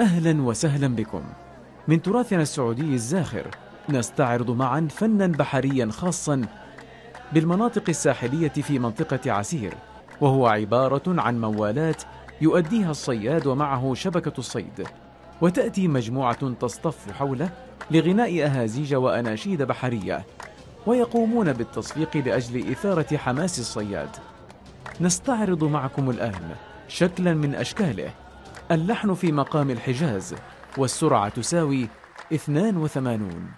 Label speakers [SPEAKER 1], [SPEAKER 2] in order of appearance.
[SPEAKER 1] أهلا وسهلا بكم. من تراثنا السعودي الزاخر نستعرض معا فنا بحريا خاصا بالمناطق الساحلية في منطقة عسير وهو عبارة عن موالات يؤديها الصياد ومعه شبكة الصيد. وتأتي مجموعة تصطف حوله لغناء أهازيج وأناشيد بحرية ويقومون بالتصفيق لأجل إثارة حماس الصياد. نستعرض معكم الآن شكلا من أشكاله. اللحن في مقام الحجاز والسرعة تساوي 82